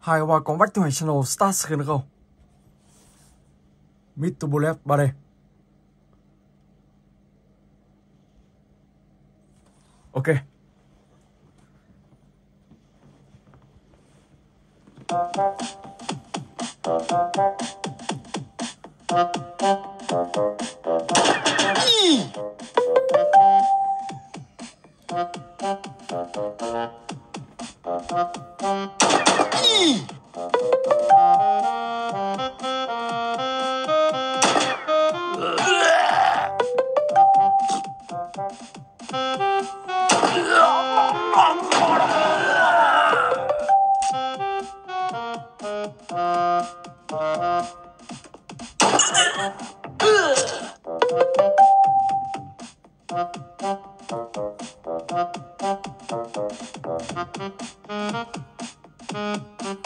Hai qua có back to channel start skin không? Mid to bullet 3D. Ok. Thank Oh, Rồi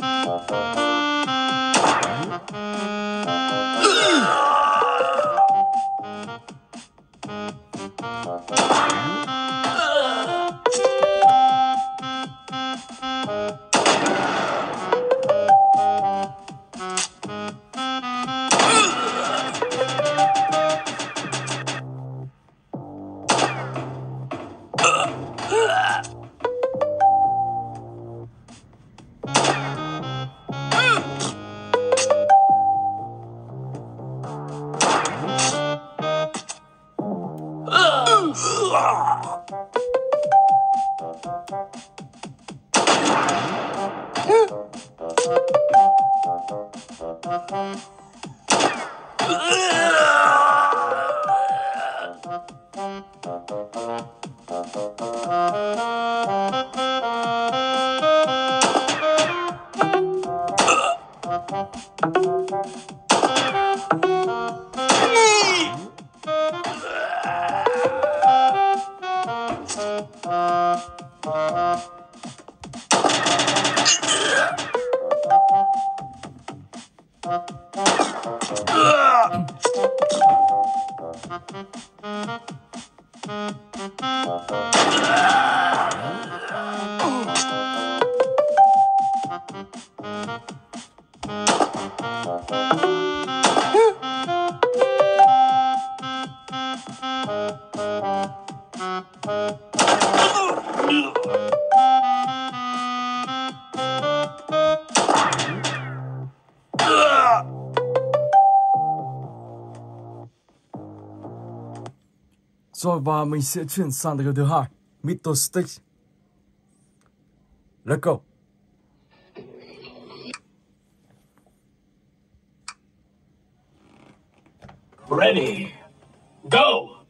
Và mình sẽ chuyển sang cái thứ hai, Mito Sticks. Let's go. Ready. Go!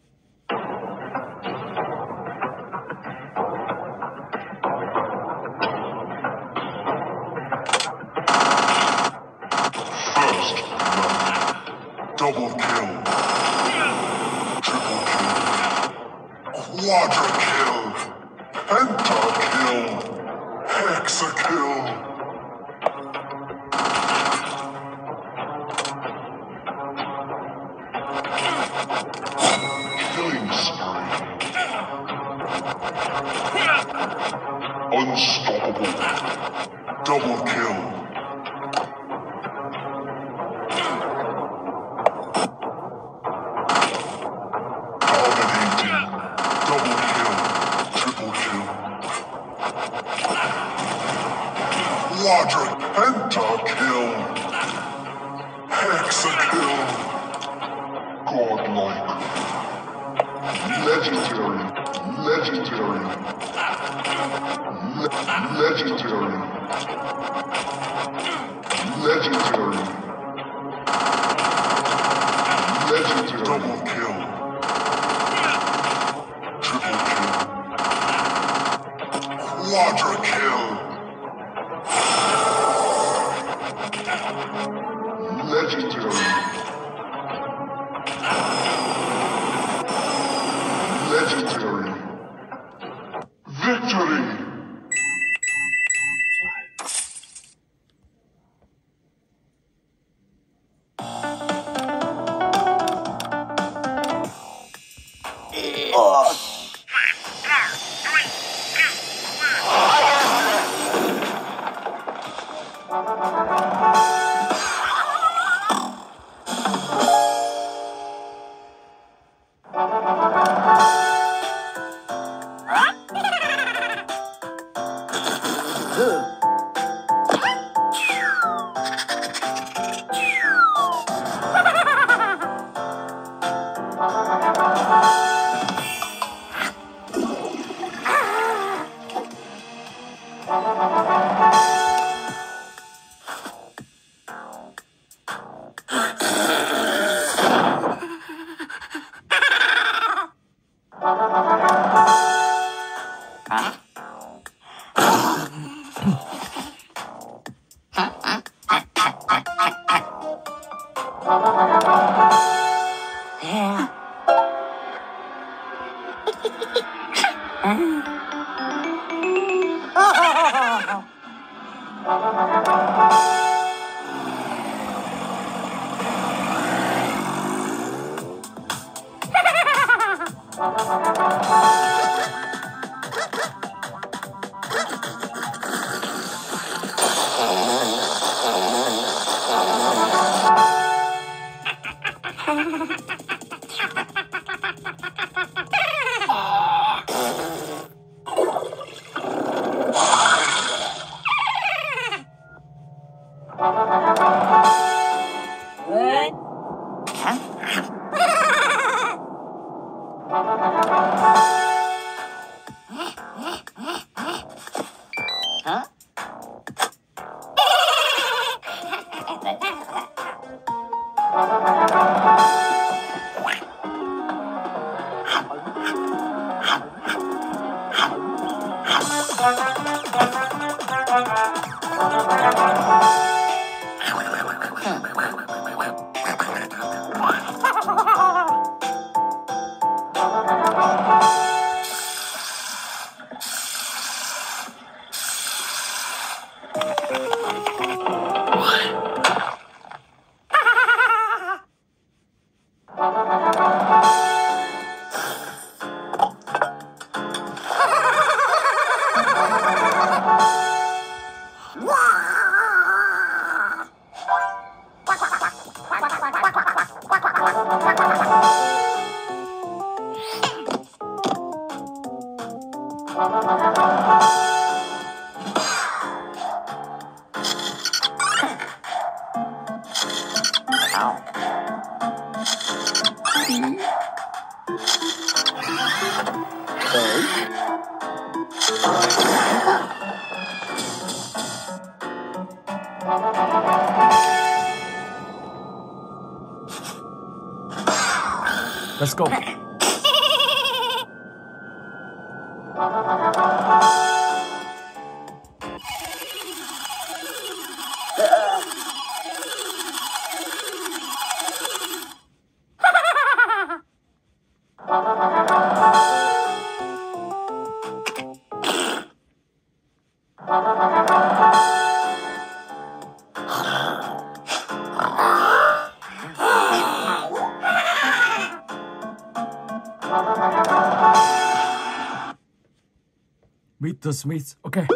Legendary. Legendary. Le- legendary. Go. Smiths. Okay.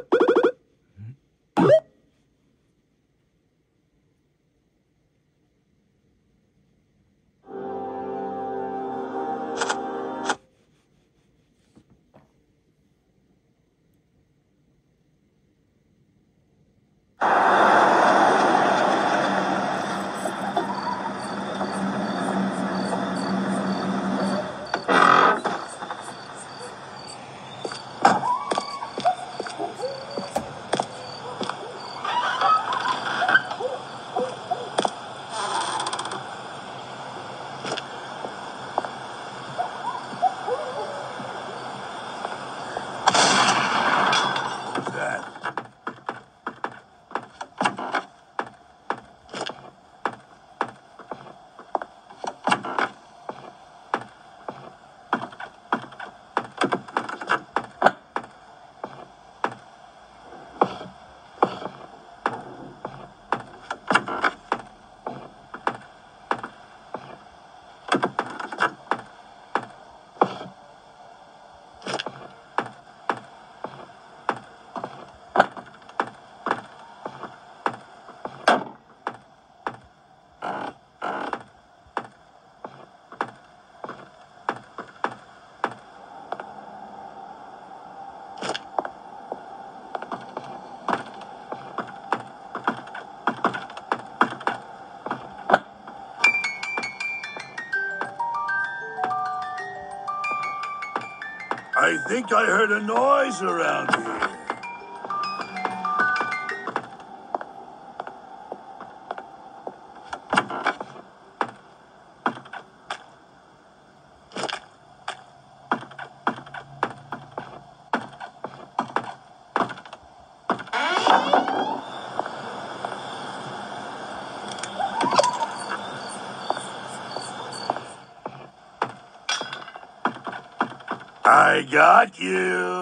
I think I heard a noise around here. Got you.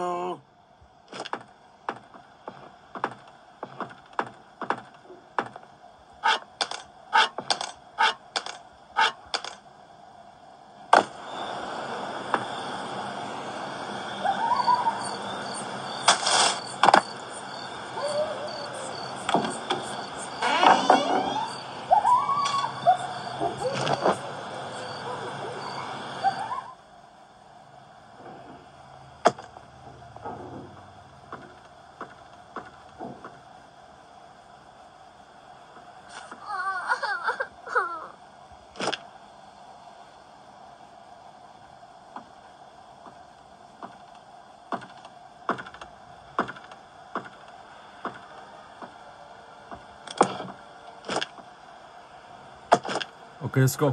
Okay, let's go.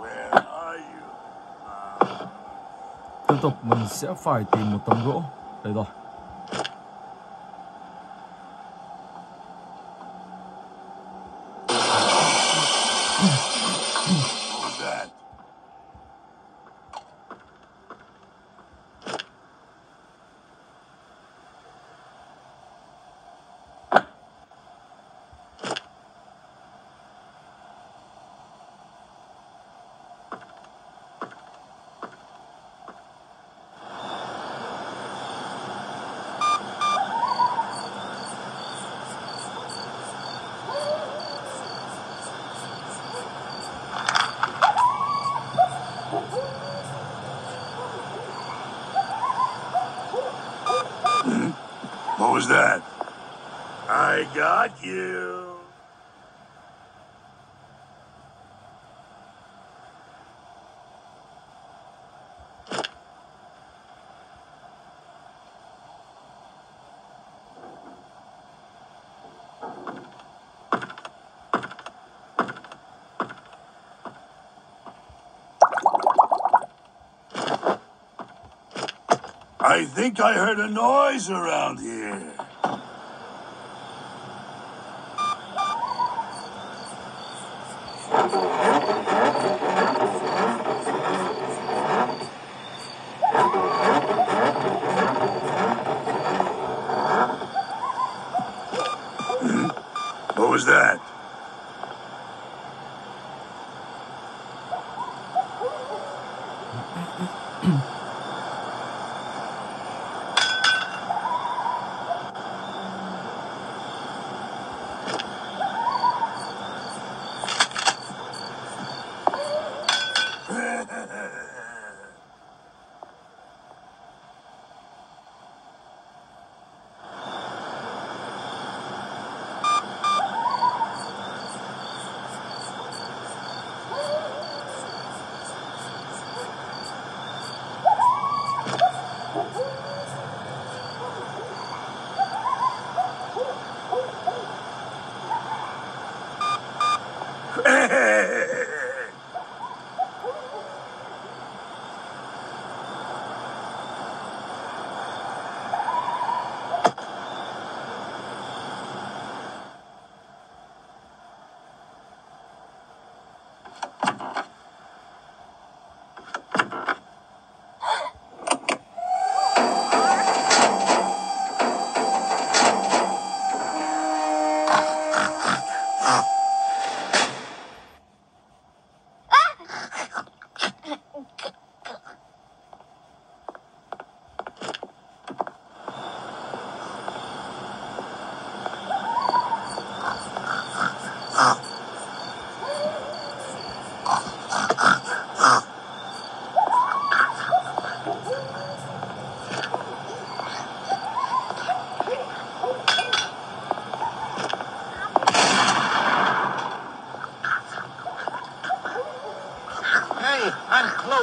Where are you? Tiếp tục mình sẽ phải tìm một tấm gỗ. Đây rồi. Was that? I got you. I think I heard a noise around here.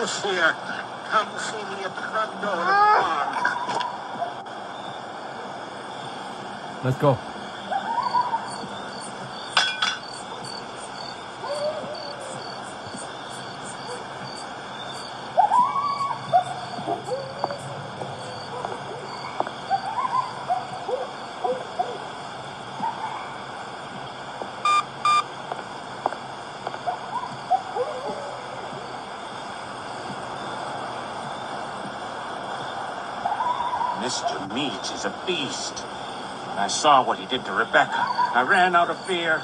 Loose here. Come see me at the front door of the farm. Let's go. Mr. Meat is a beast. When I saw what he did to Rebecca, I ran out of fear.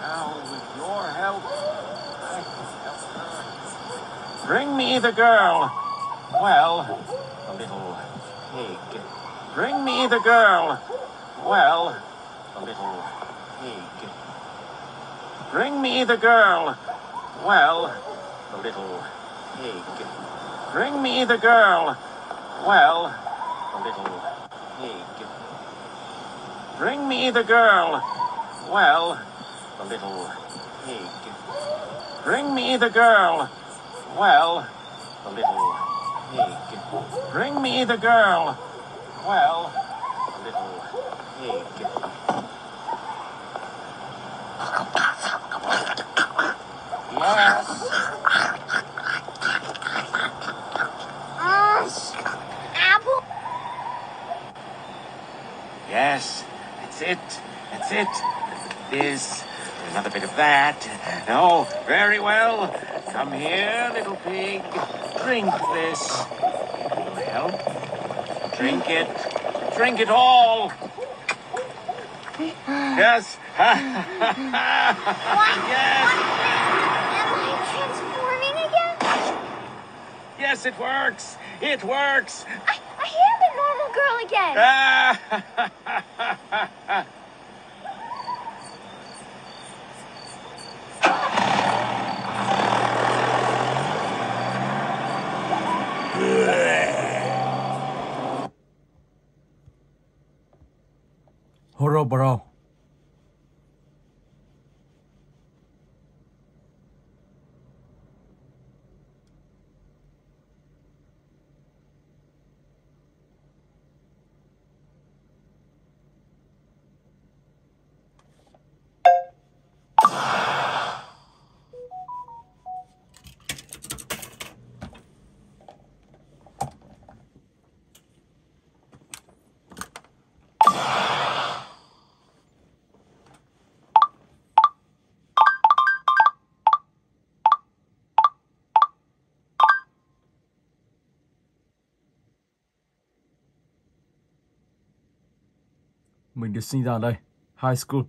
Now, with your help, I can help her. Bring me the girl. Well, the little pig. Bring me the girl. Well, the little pig. Bring me the girl. Well, the little pig. Bring me the girl. Well, the little. Bring me the girl. Well, the little pig. Bring me the girl. Well, the little pig. Bring me the girl. Well, the little pig. Yes. Yes. Apple? Yes, that's it. That's it. This, another bit of that. No, very well. Come here, little pig. Drink this. Help. Drink it. Drink it all. Yes. yes. Am I transforming again? Yes, it works. It works. I, I am a normal girl again. 호로보로 được sinh ra ở đây. High school.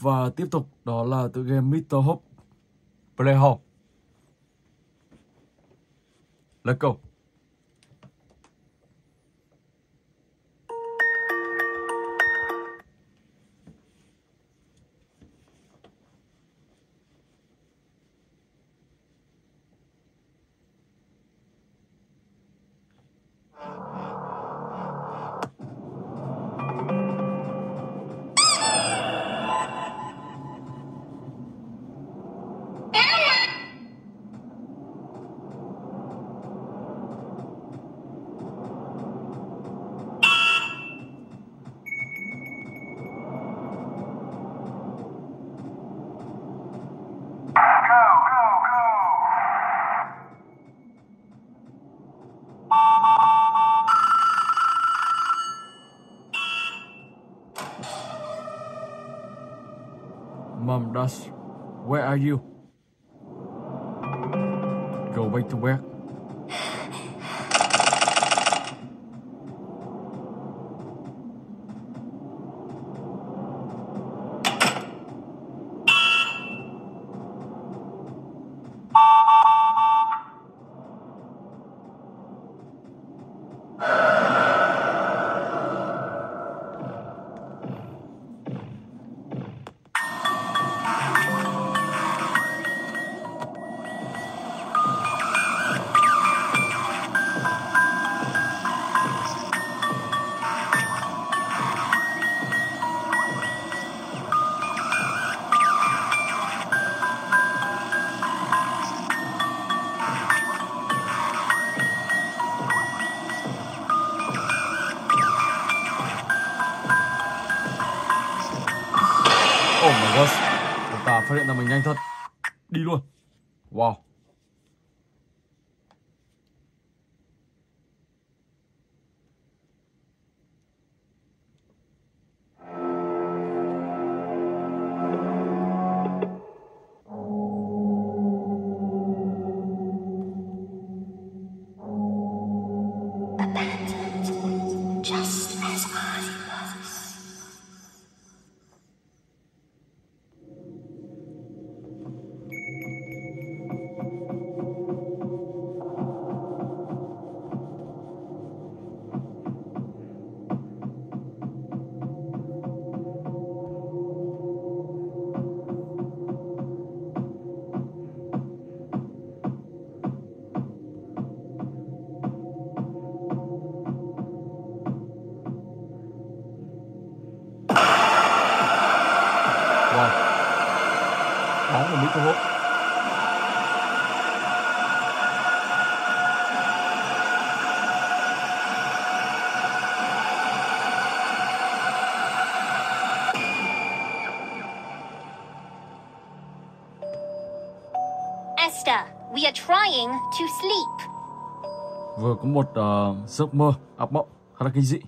Và tiếp tục đó là tựa game Mr. Hope Play Hope. Let's go. Mom Dash, where are you? Go back to work. We are trying to sleep. Vừa có một uh, giấc mơ ác mộng khá là kinh dị.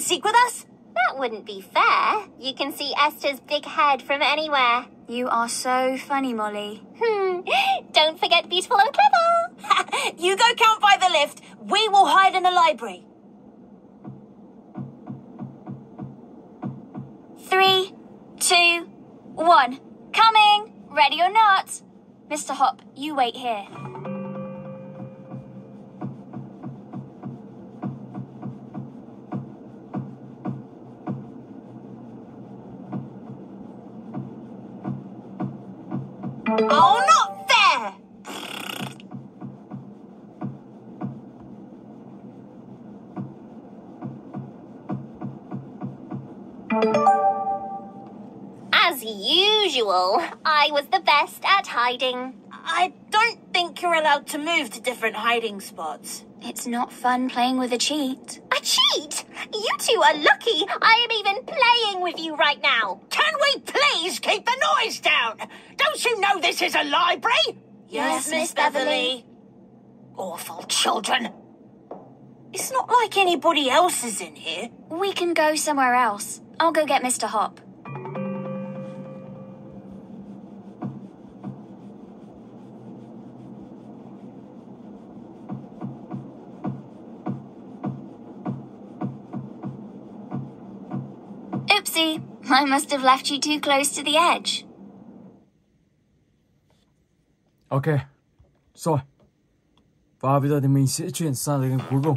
And seek with us? That wouldn't be fair. You can see Esther's big head from anywhere. You are so funny, Molly. Hmm. Don't forget beautiful and clever. you go count by the lift. We will hide in the library. Three, two, one. Coming. Ready or not? Mr. Hopp, you wait here. Oh, not fair! As usual. usual. I was the best at hiding. I don't think you're allowed to move to different hiding spots. It's not fun playing with a cheat. A cheat? You two are lucky I am even playing with you right now. Can we please keep the noise down? Don't you know this is a library? Yes, Miss Beverly. Awful children. It's not like anybody else is in here. We can go somewhere else. I'll go get Mr. Hopp. I must have left you too close to the edge. Ok, rồi. Và bây giờ thì mình sẽ chuyển sang đến cuối cùng.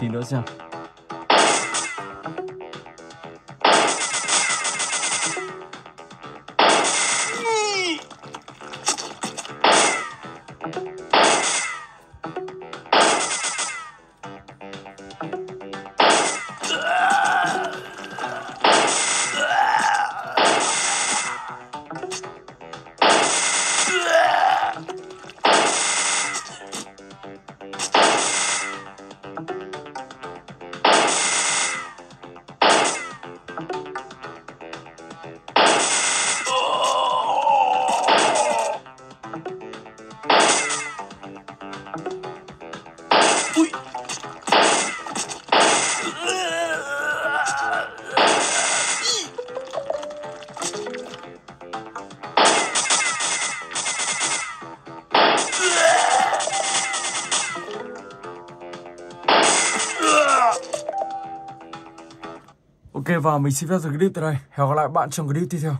顶 los và mình xin phép dừng clip tại đây. Hẹn gặp lại bạn trong clip tiếp theo.